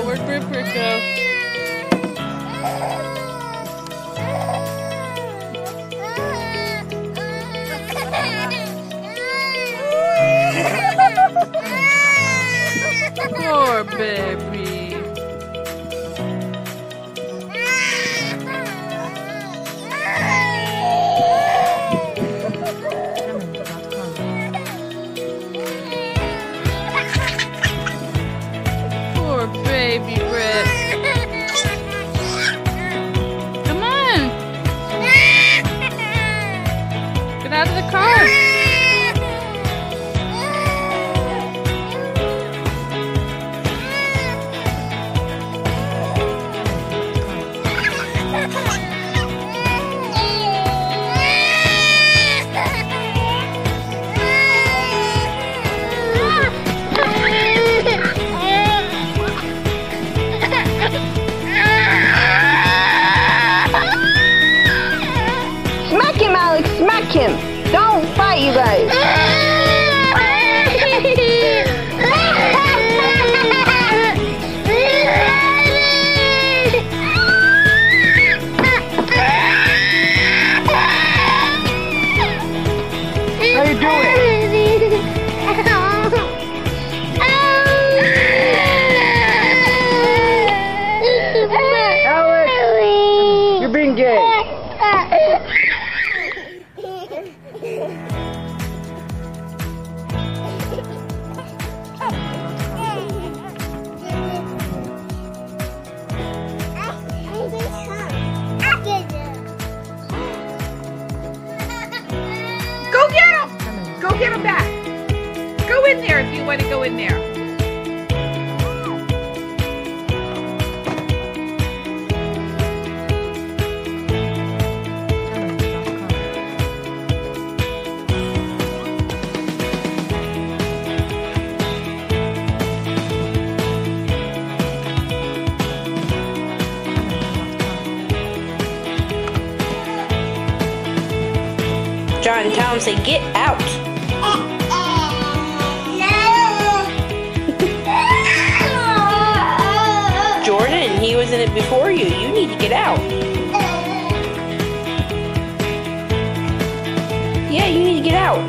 Oh, where'd Rip Rip go? Poor baby. Come on. Tell him, say, get out. Jordan, he was in it before you. You need to get out. Yeah, you need to get out.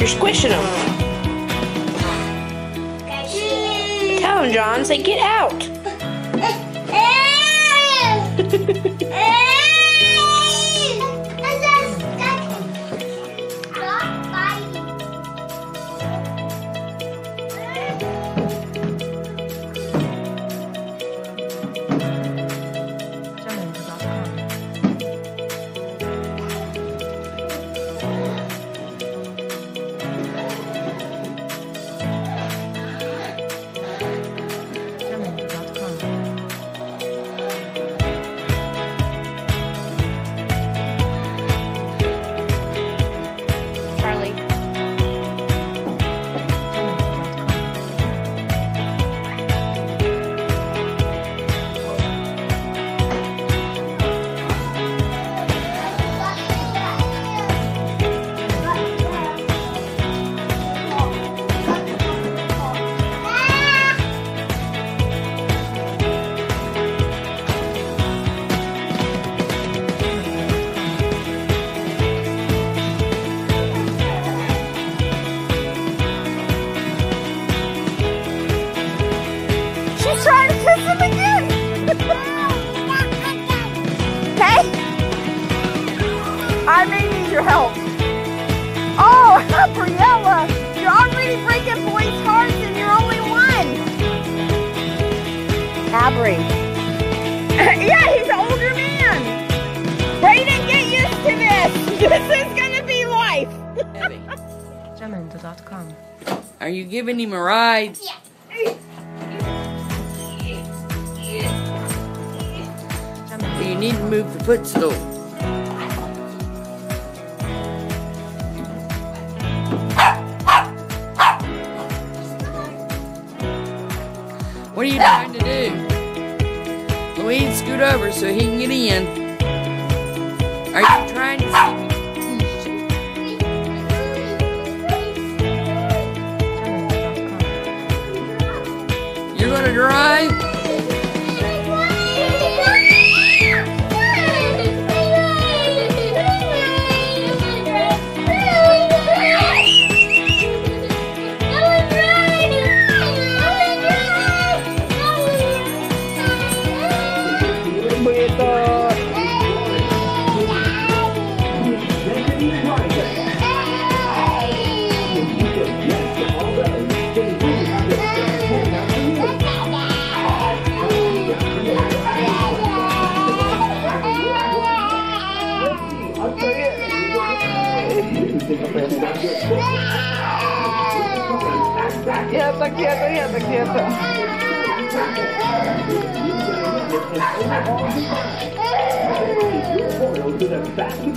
You're squishing him. Tell him, John, say, get out. I may need your help. Oh, Briella, you're already breaking boys' hearts and you're only one. Abry. yeah, he's an older man. Brayden, get used to this. This is going to be life. Jamendo.com. Are you giving him a ride? You need to move the footstool. Over so he can get in. Are you trying to see? You're gonna drive? Quieta, quieta, quieta, quieta.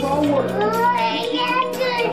Oh, yeah.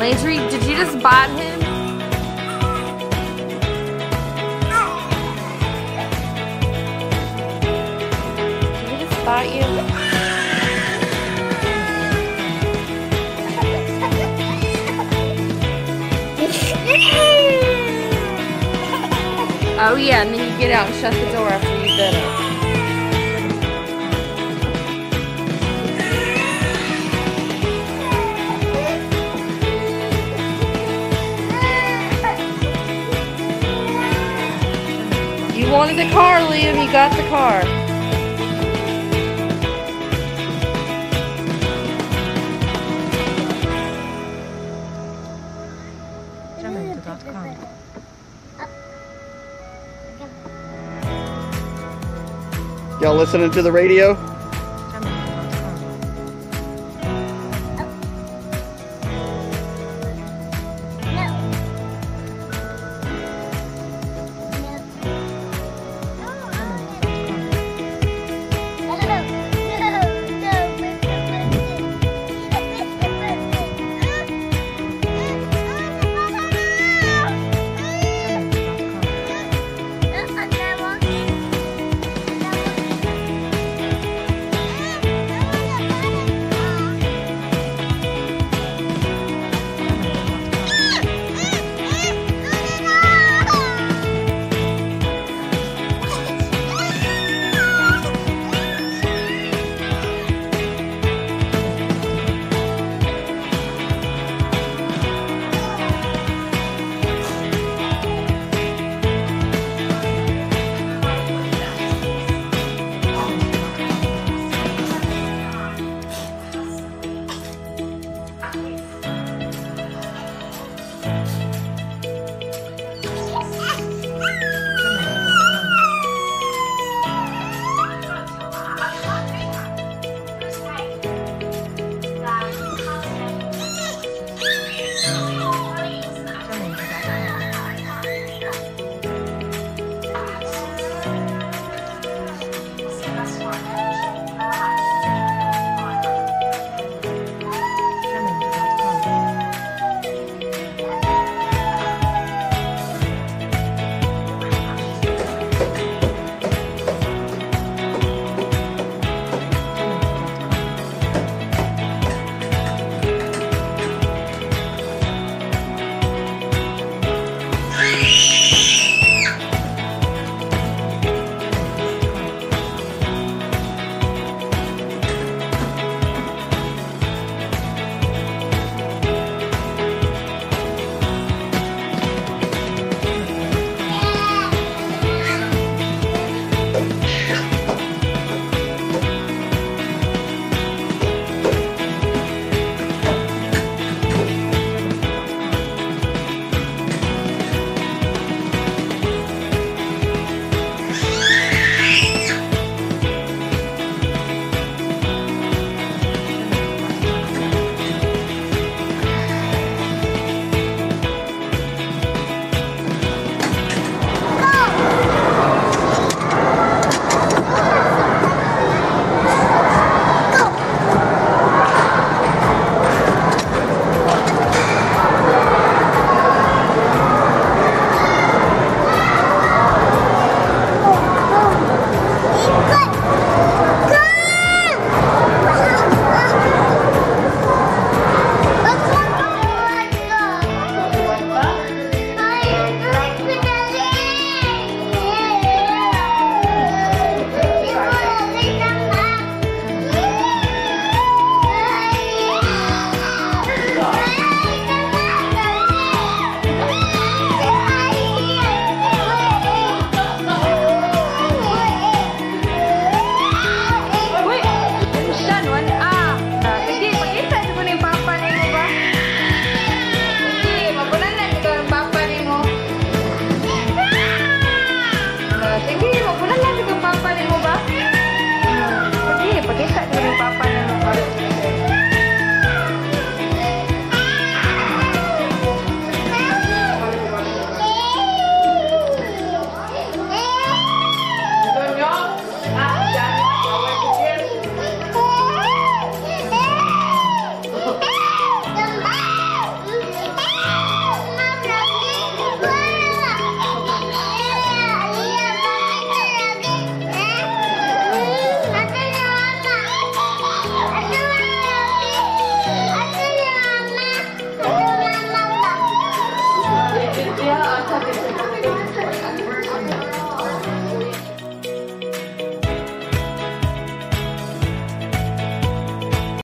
Landry, did you just bite him? Did he just bite you? Oh yeah, and then you get out and shut the door after you bit it. Wanted the car, Liam. You got the car. Y'all listening to the radio?